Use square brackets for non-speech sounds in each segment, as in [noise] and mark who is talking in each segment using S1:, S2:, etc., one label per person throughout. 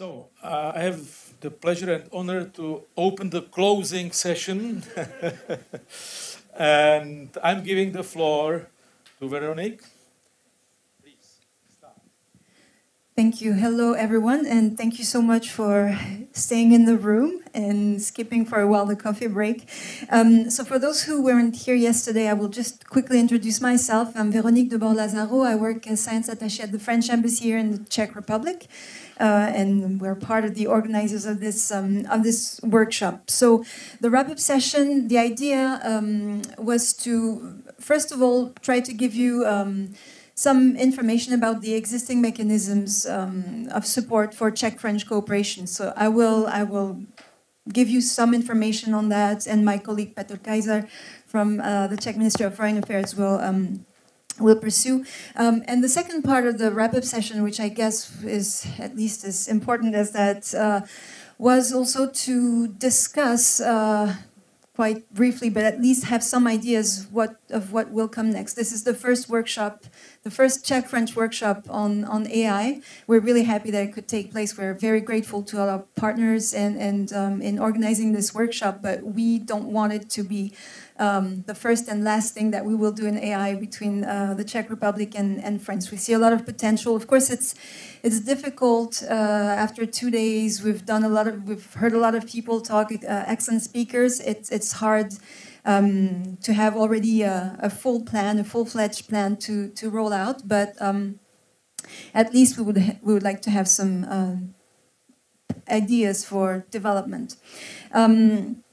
S1: So uh, I have the pleasure and honor to open the closing session. [laughs] and I'm giving the floor to Veronique.
S2: Thank you. Hello, everyone, and thank you so much for staying in the room and skipping for a while the coffee break. Um, so, for those who weren't here yesterday, I will just quickly introduce myself. I'm Veronique Debord-Lazaro. I work as science attaché at the French Embassy here in the Czech Republic. Uh, and we're part of the organizers of this um, of this workshop. So the wrap-up session, the idea um, was to first of all try to give you um, some information about the existing mechanisms um, of support for Czech-French cooperation. So I will I will give you some information on that, and my colleague Petr Kaiser from uh, the Czech Ministry of Foreign Affairs will um, will pursue. Um, and the second part of the wrap up session, which I guess is at least as important as that, uh, was also to discuss. Uh, quite briefly, but at least have some ideas what of what will come next. This is the first workshop, the first Czech French workshop on, on AI. We're really happy that it could take place. We're very grateful to all our partners and, and um, in organizing this workshop, but we don't want it to be um, the first and last thing that we will do in AI between uh, the Czech Republic and, and France. We see a lot of potential. Of course, it's it's difficult. Uh, after two days, we've done a lot of we've heard a lot of people talk, uh, excellent speakers. It's it's hard. Um, to have already a, a, full plan, a full-fledged plan to, to roll out, but um, at least we would we would like to have some um, ideas for development. Um,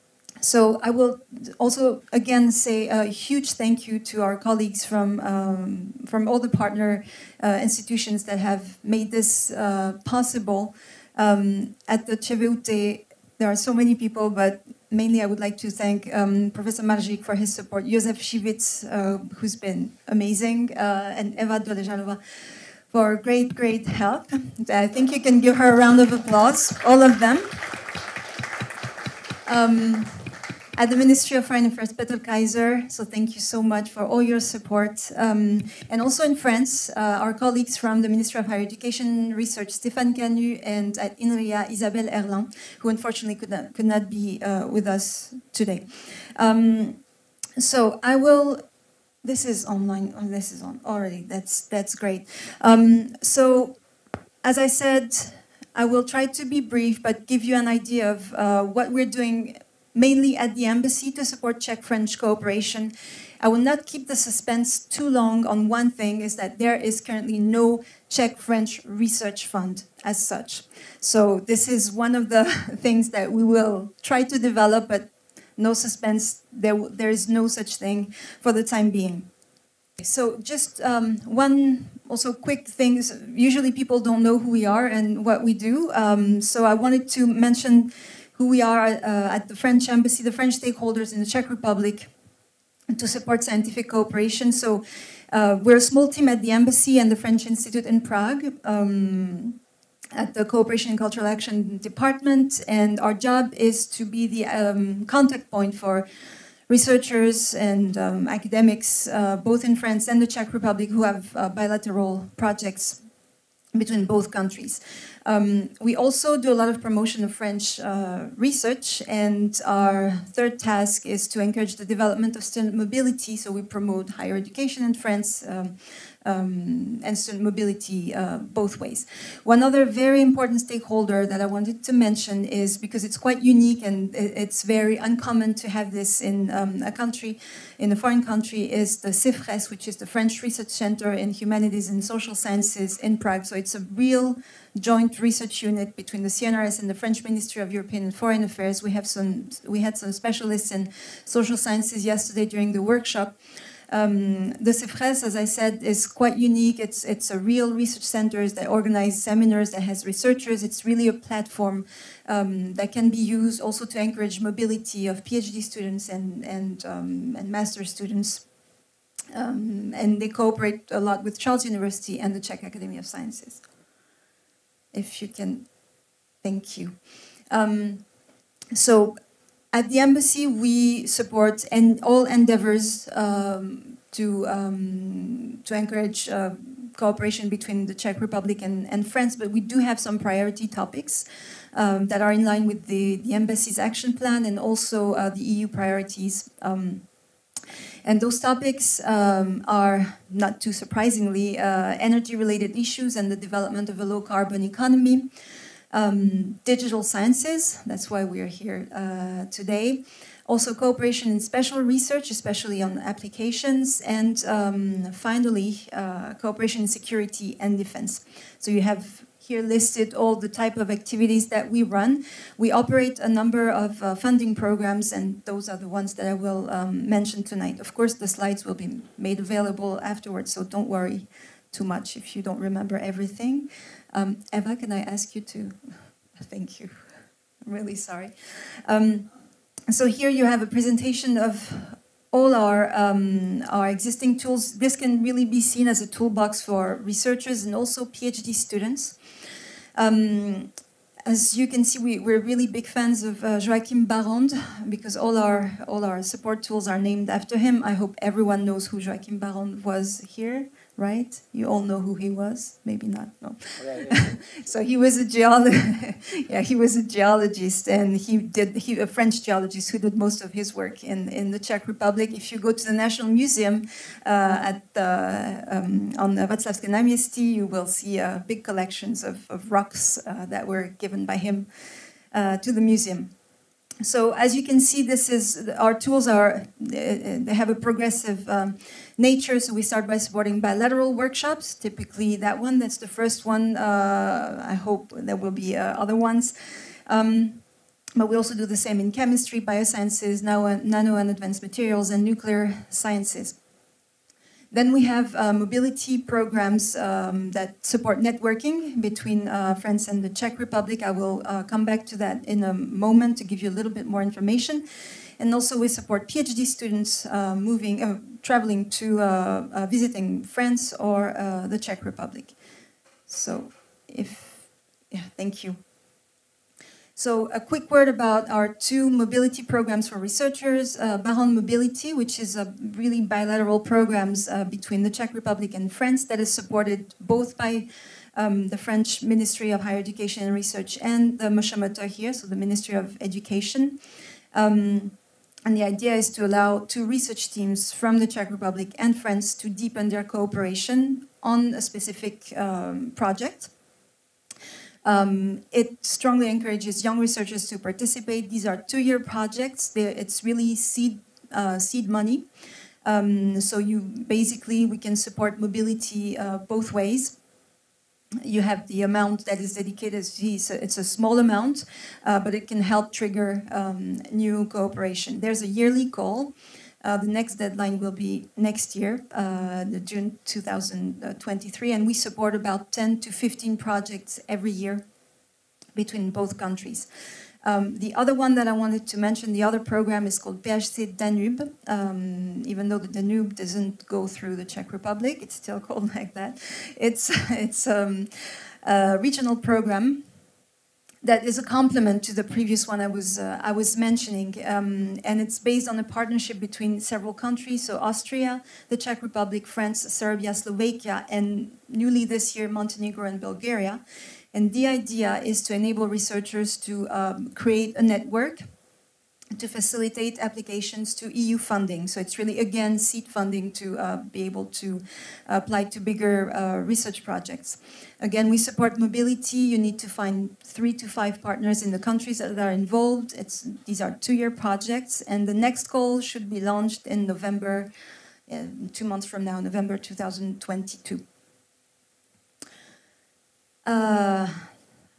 S2: so I will also again say a huge thank you to our colleagues from um, from all the partner uh, institutions that have made this uh, possible. Um, at the CVUT, there are so many people, but mainly I would like to thank um, Professor Mařík for his support, Josef Šivic, uh, who's been amazing, uh, and Eva Doležalová for great, great help. I think you can give her a round of applause, all of them. Um, at the Ministry of Foreign Affairs, Kaiser. So thank you so much for all your support. Um, and also in France, uh, our colleagues from the Ministry of Higher Education Research, Stéphane Canu, and at INRIA, Isabelle Herlin, who unfortunately could not, could not be uh, with us today. Um, so I will. This is online. Oh, this is on already. That's that's great. Um, so, as I said, I will try to be brief, but give you an idea of uh, what we're doing mainly at the embassy to support Czech French cooperation. I will not keep the suspense too long on one thing is that there is currently no Czech French research fund as such. So this is one of the [laughs] things that we will try to develop, but no suspense, there, there is no such thing for the time being. So just um, one also quick things. Usually people don't know who we are and what we do. Um, so I wanted to mention who we are uh, at the French embassy, the French stakeholders in the Czech Republic, to support scientific cooperation. So uh, we're a small team at the embassy and the French Institute in Prague. Um, at the Cooperation and Cultural Action Department, and our job is to be the um, contact point for researchers and um, academics, uh, both in France and the Czech Republic, who have uh, bilateral projects between both countries. Um, we also do a lot of promotion of French uh, research, and our third task is to encourage the development of student mobility. So we promote higher education in France. Um, um, and student mobility uh, both ways. One other very important stakeholder that I wanted to mention is because it's quite unique and it's very uncommon to have this in um, a country, in a foreign country, is the CEFRES, which is the French Research Center in Humanities and Social Sciences in Prague. So it's a real joint research unit between the CNRS and the French Ministry of European and Foreign Affairs. We have some, we had some specialists in social sciences yesterday during the workshop. Um, the CEFRES, as I said, is quite unique. It's it's a real research center that organizes seminars, that has researchers. It's really a platform um, that can be used also to encourage mobility of PhD students and and um, and master students. Um, and they cooperate a lot with Charles University and the Czech Academy of Sciences if you can. Thank you. Um, so at the embassy, we support and all endeavors um, to um, to encourage uh, cooperation between the Czech Republic and, and France, but we do have some priority topics um, that are in line with the, the embassy's action plan and also uh, the EU priorities. Um, and those topics um, are, not too surprisingly, uh, energy related issues and the development of a low carbon economy, um, digital sciences, that's why we are here uh, today. Also, cooperation in special research, especially on applications, and um, finally, uh, cooperation in security and defense. So, you have here listed all the type of activities that we run. We operate a number of uh, funding programs, and those are the ones that I will um, mention tonight. Of course, the slides will be made available afterwards, so don't worry too much if you don't remember everything. Um, Eva, can I ask you to? [laughs] Thank you. I'm really sorry. Um, so here you have a presentation of all our, um, our existing tools. This can really be seen as a toolbox for researchers and also PhD students. Um, as you can see, we, we're really big fans of uh, Joachim Barrande because all our all our support tools are named after him. I hope everyone knows who Joachim Barrande was here right? You all know who he was, maybe not. No. [laughs] so he was a geologist. [laughs] yeah, he was a geologist, and he did he a French geologist who did most of his work in in the Czech Republic. If you go to the National Museum uh, at the, um, on the Václavské náměstí, you will see uh, big collections of, of rocks uh, that were given by him uh, to the museum. So as you can see, this is our tools are they have a progressive um, nature. So we start by supporting bilateral workshops. Typically, that one that's the first one. Uh, I hope there will be uh, other ones. Um, but we also do the same in chemistry, biosciences, nano, and advanced materials, and nuclear sciences. Then we have uh, mobility programs um, that support networking between uh, France and the Czech Republic. I will uh, come back to that in a moment to give you a little bit more information. And also, we support PhD students uh, moving, uh, traveling to uh, visiting France or the Czech Republic. So, if yeah, thank you. So a quick word about our two mobility programs for researchers, uh, Barrande Mobility, which is a really bilateral programs uh, between the Czech Republic and France that is supported both by um, the French Ministry of Higher Education and Research and the Motor here, so the Ministry of Education. Um, and the idea is to allow two research teams from the Czech Republic and France to deepen their cooperation on a specific um, project. Um, it strongly encourages young researchers to participate. These are two-year projects. They're, it's really seed uh, seed money. Um, so you basically we can support mobility uh, both ways. You have the amount that is dedicated. It's a small amount, uh, but it can help trigger um, new cooperation. There's a yearly call. Uh, the next deadline will be next year, uh, June 2023, and we support about 10 to 15 projects every year between both countries. Um, the other one that I wanted to mention, the other program is called PHC Danube. Um, even though the Danube doesn't go through the Czech Republic, it's still [laughs] called like that. It's [laughs] it's um, a regional program that is a complement to the previous one I was uh, I was mentioning, um, and it's based on a partnership between several countries. So Austria, the Czech Republic, France, Serbia, Slovakia, and newly this year Montenegro and Bulgaria. And the idea is to enable researchers to um, create a network to facilitate applications to EU funding. So it's really, again, seed funding to uh, be able to apply to bigger uh, research projects. Again, we support mobility. You need to find three to five partners in the countries that are involved. It's, these are two-year projects, and the next call should be launched in November, uh, two months from now, November 2022. Uh,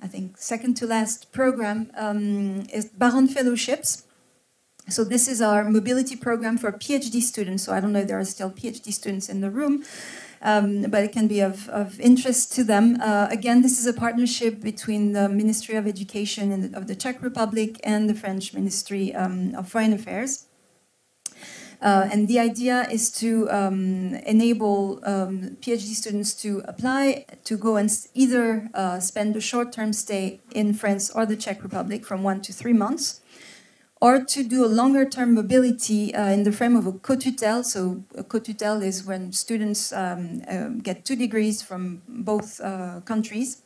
S2: I think second to last program um, is Barrande Fellowships. So this is our mobility program for PhD students. So I don't know if there are still PhD students in the room, um, but it can be of, of interest to them. Uh, again, this is a partnership between the Ministry of Education the, of the Czech Republic and the French Ministry um, of Foreign Affairs. Uh, and the idea is to um, enable um, PhD students to apply to go and either uh, spend a short term stay in France or the Czech Republic from one to three months or to do a longer term mobility uh, in the frame of a co-tutelle. So a co-tutelle is when students um, uh, get two degrees from both uh, countries.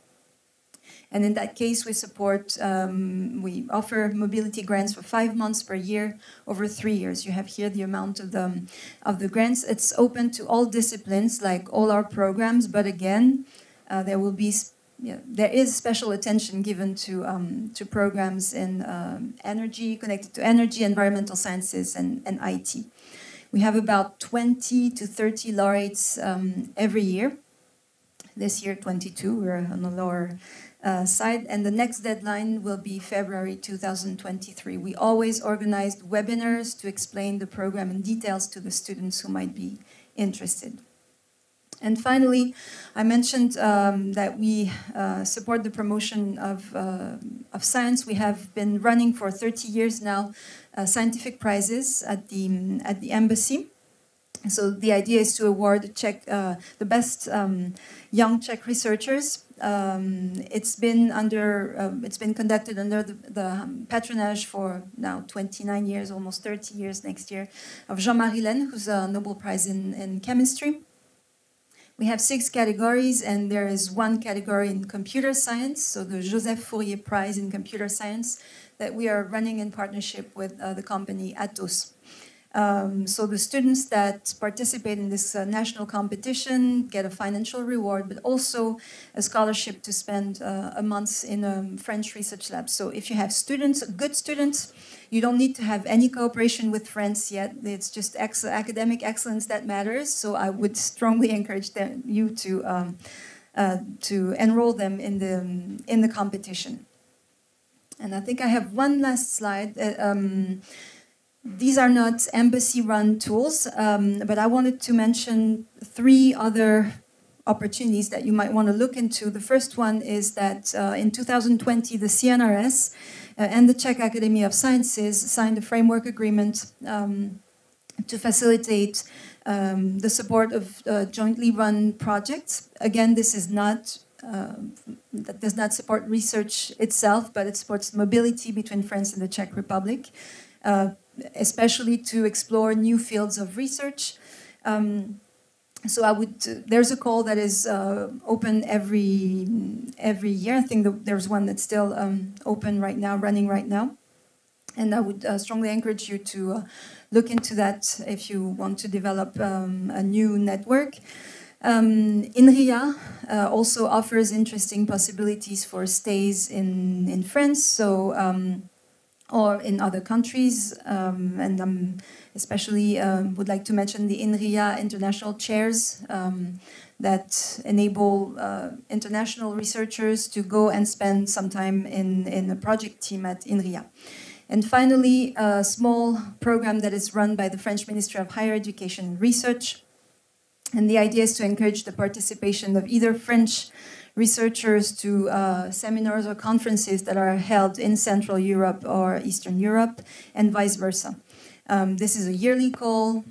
S2: And in that case, we support, um, we offer mobility grants for five months per year over three years. You have here the amount of the, of the grants. It's open to all disciplines, like all our programs, but again, uh, there will be yeah, there is special attention given to um, to programs in um, energy, connected to energy, environmental sciences, and, and IT. We have about 20 to 30 laureates um, every year. This year, 22. We're on the lower uh, side, and the next deadline will be February 2023. We always organized webinars to explain the program in details to the students who might be interested. And finally, I mentioned um, that we uh, support the promotion of, uh, of science. We have been running for 30 years now uh, scientific prizes at the, at the embassy. So the idea is to award Czech, uh, the best um, young Czech researchers. Um, it's been under, um, it's been conducted under the, the patronage for now 29 years, almost 30 years next year, of Jean-Marie Lehn, who's a Nobel Prize in, in chemistry. We have six categories, and there is one category in computer science, so the Joseph Fourier Prize in Computer Science, that we are running in partnership with uh, the company Atos. Um, so the students that participate in this uh, national competition get a financial reward, but also a scholarship to spend uh, a month in a French research lab. So if you have students, good students, you don't need to have any cooperation with France yet. It's just ex academic excellence that matters. So I would strongly encourage them, you to um, uh, to enroll them in the in the competition. And I think I have one last slide. Uh, um, these are not embassy-run tools, um, but I wanted to mention three other opportunities that you might want to look into. The first one is that uh, in 2020, the CNRS uh, and the Czech Academy of Sciences signed a framework agreement um, to facilitate um, the support of uh, jointly run projects. Again, this is not uh, that does not support research itself, but it supports mobility between France and the Czech Republic. Especially to explore new fields of research. Um, so I would. There's a call that is uh, open every every year. I think the, there's one that's still um, open right now, running right now, and I would uh, strongly encourage you to uh, look into that if you want to develop um, a new network. Um, INRIA uh, also offers interesting possibilities for stays in in France. So um, or in other countries. Um, and um, especially um, would like to mention the INRIA international chairs um, that enable uh, international researchers to go and spend some time in, in a project team at INRIA. And finally, a small program that is run by the French Ministry of Higher Education and Research. And the idea is to encourage the participation of either French researchers to uh, seminars or conferences that are held in Central Europe or Eastern Europe, and vice versa. Um, this is a yearly call.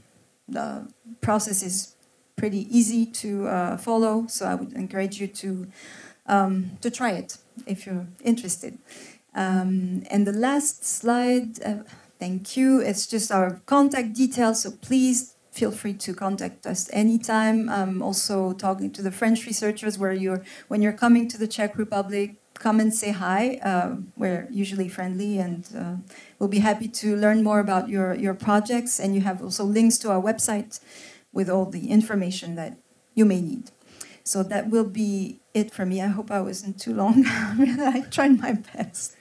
S2: The process is pretty easy to uh, follow, so I would encourage you to um, to try it if you're interested. Um, and the last slide, uh, thank you. It's just our contact details, so please feel free to contact us anytime. I'm also talking to the French researchers where you're when you're coming to the Czech Republic, come and say hi. Uh, we're usually friendly and uh, we'll be happy to learn more about your, your projects. And you have also links to our website with all the information that you may need. So that will be it for me. I hope I wasn't too long. [laughs] I tried my best.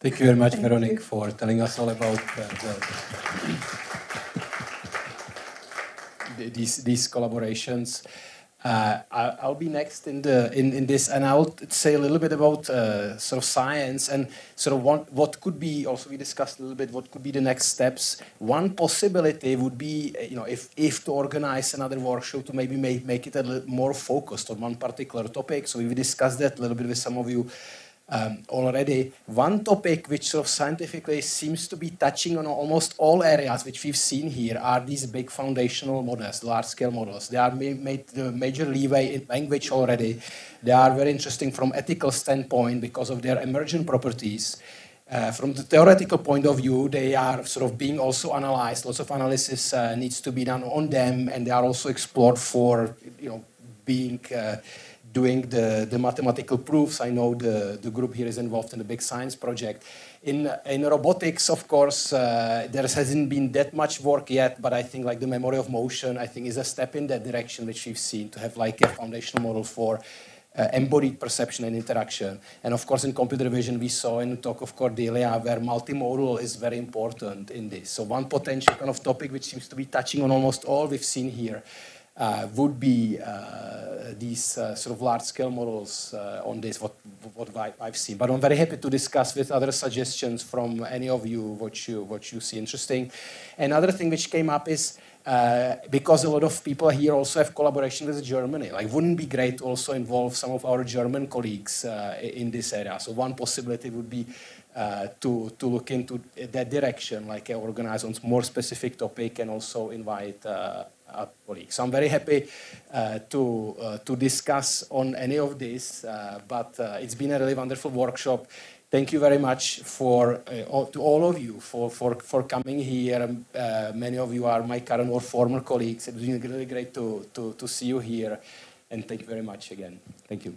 S3: Thank you very much, Veronique, for telling us all about uh, the these these collaborations. Uh, I'll be next in the in, in this, and I'll say a little bit about uh, sort of science and sort of what what could be. Also, we discussed a little bit what could be the next steps. One possibility would be, you know, if if to organize another workshop to maybe make make it a little more focused on one particular topic. So we discussed that a little bit with some of you um, already. One topic which sort of scientifically seems to be touching on almost all areas which we've seen here are these big foundational models, large-scale models. They are made the major leeway in language already. They are very interesting from ethical standpoint because of their emergent properties. uh, from the theoretical point of view, they are sort of being also analyzed. Lots of analysis uh, needs to be done on them, and they are also explored for, you know, being uh, doing the, the mathematical proofs. I know the, the group here is involved in a big science project. In, in robotics, of course, uh, there hasn't been that much work yet, but I think like the memory of motion, I think is a step in that direction, which we've seen to have like a foundational model for uh, embodied perception and interaction. And of course, in computer vision, we saw in the talk of Cordelia where multimodal is very important in this. So one potential kind of topic which seems to be touching on almost all we've seen here would be uh, these uh, sort of large-scale models uh, on this, what, what I've seen. But I'm very happy to discuss with other suggestions from any of you what you, what you see interesting. Another thing which came up is uh, because a lot of people here also have collaboration with Germany. Like, wouldn't be great also involve some of our German colleagues uh, in this area? So one possibility would be uh, to, to look into that direction, like uh, organize on more specific topic and also invite colleagues. So I'm very happy uh, to, uh, to discuss on any of this, uh, but it's been a really wonderful workshop. Thank you very much for to all of you for, for, for coming here. many of you are my current or former colleagues. It's been really great to, to, to see you here. And thank you very much again. Thank you.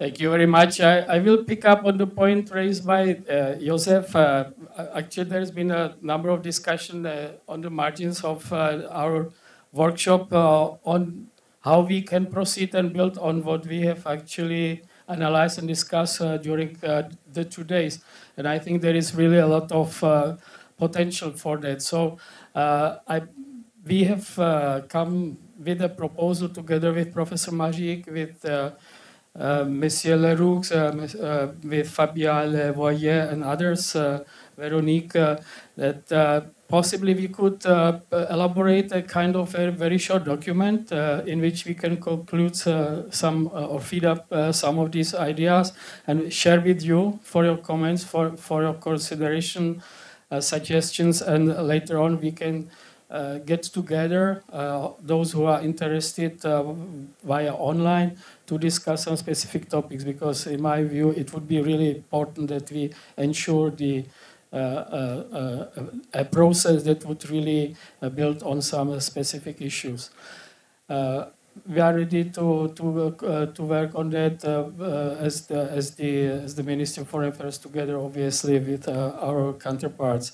S4: Thank you very much. I, I, will pick up on the point raised by uh, Josef. Uh, actually, there's been a number of discussion uh, on the margins of uh, our workshop uh, on how we can proceed and build on what we have actually analyzed and discussed uh, during the two days. And I think there is really a lot of potential for that. So I, we have come with a proposal together with Professor Mařík, with Uh, Monsieur Leroux, uh, uh, with Fabien Levoyer and others, uh, Veronique, uh, that possibly we could elaborate a kind of a very short document in which we can conclude some or feed up some of these ideas and share with you for your comments, for, for your consideration, suggestions, and later on we can uh, get together, uh, those who are interested uh, via online, to discuss some specific topics because in my view it would be really important that we ensure the uh, uh, a process that would really build on some specific issues. we are ready to to to work on that as the as the as the Ministry of Foreign Affairs together, obviously with our counterparts.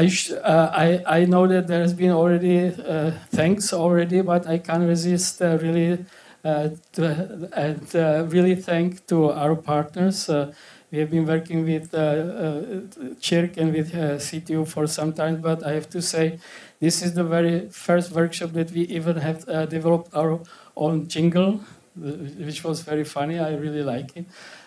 S4: I, uh, I, I know that there has been already uh, thanks already, but I can't resist uh, really uh, to, and uh, really thank to our partners. Uh, we have been working with CIIRC and with CTU for some time, but I have to say this is the very first workshop that we even have developed our own jingle, which was very funny. I really like it.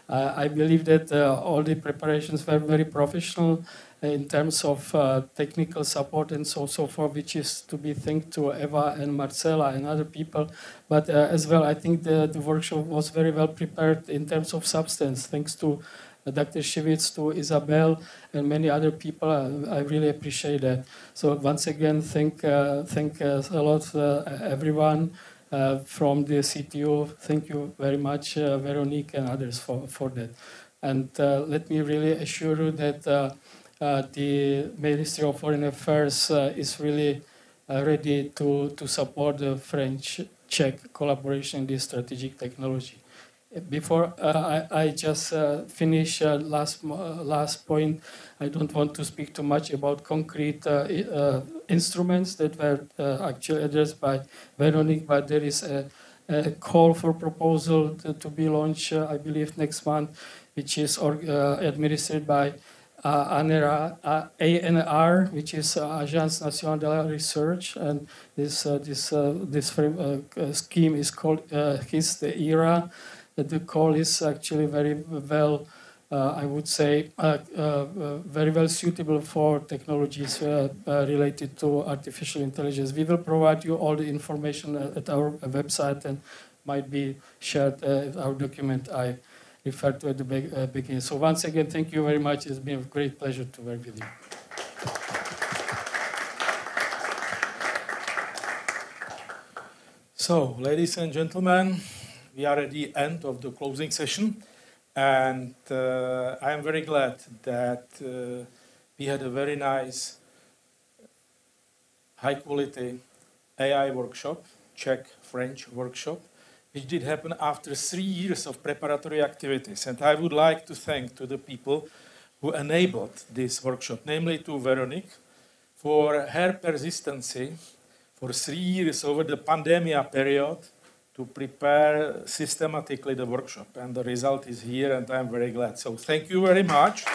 S4: I believe that all the preparations were very professional in terms of uh, technical support and so so forth, which is to be thanked to Eva and Marcela and other people. But uh, as well, I think the, the workshop was very well prepared in terms of substance, thanks to uh, Dr. Šivic, to Isabel, and many other people. I really appreciate that. So once again, thank uh, thank uh, a lot uh, everyone. from the CTO, thank you very much, Veronique and others for, for that. And let me really assure you that the Ministry of Foreign Affairs uh, is really uh, ready to, to support the French-Czech collaboration in this strategic technology. Before I, I, just finish last last point, I don't want to speak too much about concrete instruments that were actually addressed by Veronique, but there is a, a call for proposal to, to be launched, uh, I believe, next month, which is uh, administered by uh, ANR, which is uh, Agence Nationale de la Recherche, and this uh, this uh, this frame, uh, scheme is called uh, CHIST-ERA. The call is actually very well, I would say, very well suitable for technologies related to artificial intelligence. We will provide you all the information at our website and might be shared our document. I referred to at the uh, beginning. So once again, thank you very much. It's been a great pleasure to work with you.
S1: So, ladies and gentlemen, we are at the end of the closing session, and uh, I am very glad that uh, we had a very nice, high quality AI workshop, Czech French workshop, which did happen after three years of preparatory activities. And I would like to thank to the people who enabled this workshop, namely to Veronique, for her persistency for three years over the pandemic period to prepare systematically the workshop. And the result is here, and I'm very glad. So thank you very much.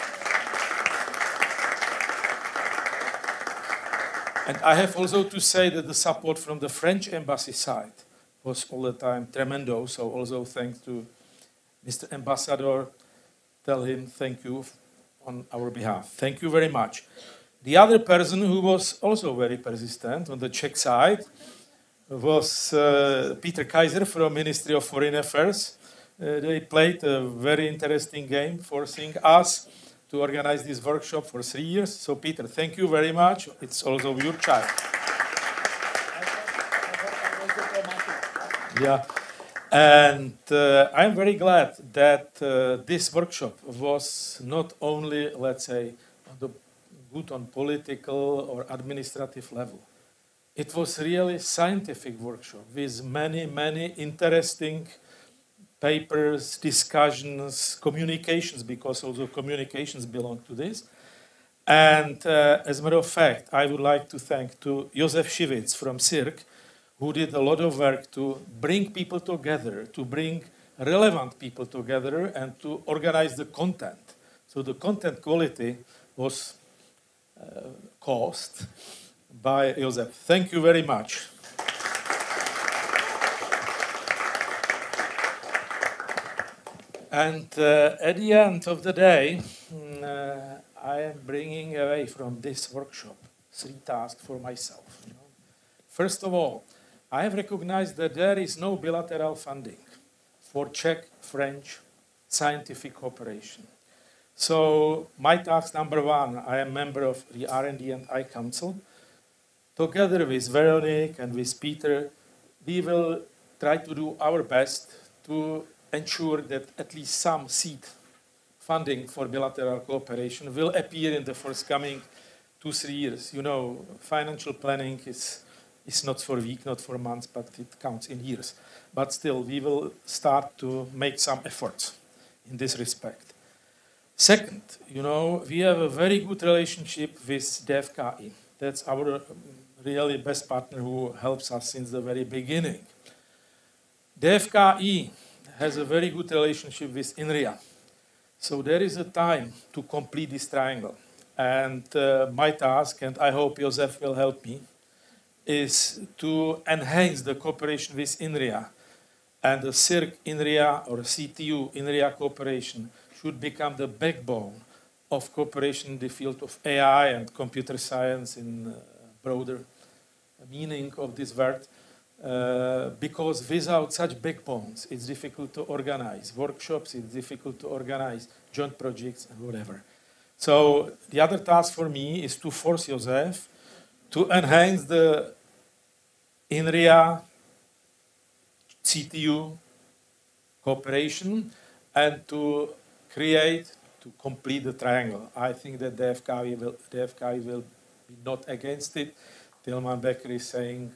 S1: and I have also to say that the support from the French embassy side was all the time tremendous. So also thanks to Mr. Ambassador. Tell him thank you on our behalf. Thank you very much. The other person who was also very persistent on the Czech side was uh, Peter Kaiser from Ministry of Foreign Affairs. Uh, they played a very interesting game, forcing us to organize this workshop for three years. So, Peter, thank you very much. It's also your child. Yeah. And uh, I'm very glad that uh, this workshop was not only, let's say, on the good on political or administrative level. It was really scientific workshop with many, many interesting papers, discussions, communications, because also communications belong to this. And uh, as a matter of fact, I would like to thank to Josef Šivic from CIIRC, who did a lot of work to bring people together, to bring relevant people together, and to organize the content. So the content quality was uh, caused by Josef. Thank you very much. And uh, at the end of the day, mm, uh, I am bringing away from this workshop three tasks for myself. First of all, I have recognized that there is no bilateral funding for Czech French scientific cooperation. So my task number one, I am member of the R&D and I Council. Together with Veronique and with Peter, we will try to do our best to ensure that at least some seed funding for bilateral cooperation will appear in the forthcoming two, three years. You know, financial planning is it's not for a week, not for months, but it counts in years. But still, we will start to make some efforts in this respect. Second, you know, we have a very good relationship with DFKI. That's our um, really best partner who helps us since the very beginning. DFKI has a very good relationship with INRIA. So there is a time to complete this triangle. And uh, my task, and I hope Josef will help me, is to enhance the cooperation with INRIA and the CIIRC INRIA or CTU INRIA cooperation should become the backbone of cooperation in the field of AI and computer science in uh, broader meaning of this word. Uh, because without such backbones, it's difficult to organize workshops, it's difficult to organize joint projects and whatever. So the other task for me is to force Josef to enhance the INRIA CTU cooperation and to create, to complete the triangle. I think that DFKI will, DFKI will be not against it. Tilman Becker is saying,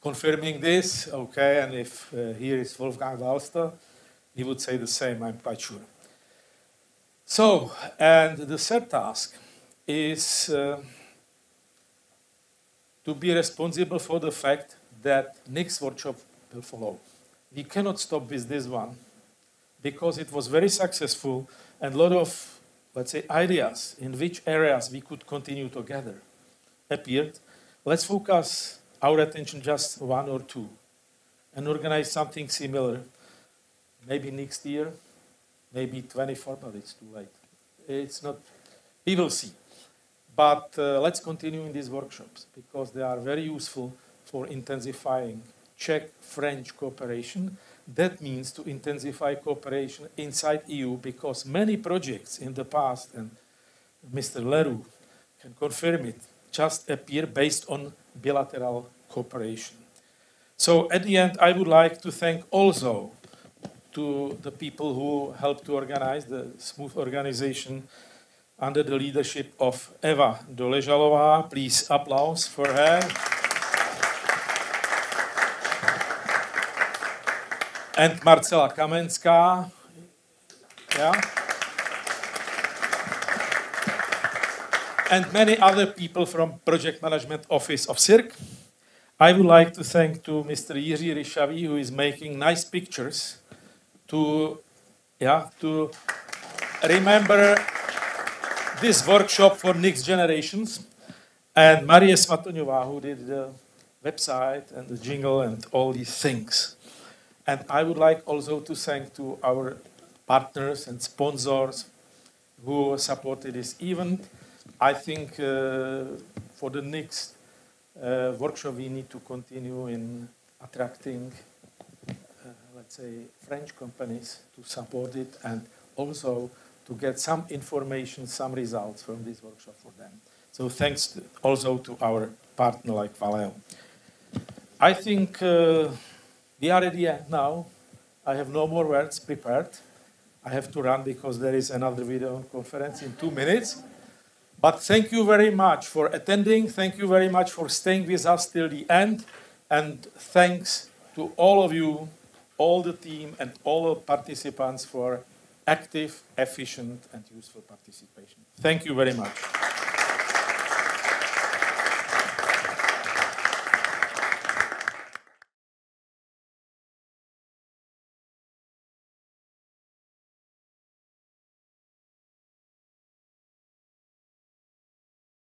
S1: confirming this, okay, and if uh, here is Wolfgang Wahlster, he would say the same, I'm quite sure. So, and the third task is uh, to be responsible for the fact that next workshop will follow. We cannot stop with this one because it was very successful and a lot of, let's say, ideas in which areas we could continue together appeared. Let's focus our attention just one or two and organize something similar maybe next year, maybe 24, but it's too late. It's not, we will see. But uh, let's continue in these workshops because they are very useful for intensifying Czech-French cooperation. That means to intensify cooperation inside EU because many projects in the past, and Mr. Leroux can confirm it, just appear based on bilateral cooperation. So at the end, I would like to thank also to the people who helped to organize the smooth organization under the leadership of Eva Doležalová. Please applause for her. and Marcela Kamenská. Yeah. And many other people from Project Management Office of CIIRC. I would like to thank to Mr. Jiří Ryšavý, who is making nice pictures to, yeah, to remember this workshop for next generations. And Maria Smatoňová, who did the website and the jingle and all these things. And I would like also to thank to our partners and sponsors who supported this event. I think uh, for the next uh, workshop we need to continue in attracting, uh, let's say, French companies to support it and also to get some information, some results from this workshop for them. So thanks to, also to our partner like Valeo. I think uh, we are at the end now. I have no more words prepared. I have to run because there is another video conference in two minutes. But thank you very much for attending. Thank you very much for staying with us till the end. And thanks to all of you, all the team, and all the participants for active, efficient, and useful participation. Thank you very much.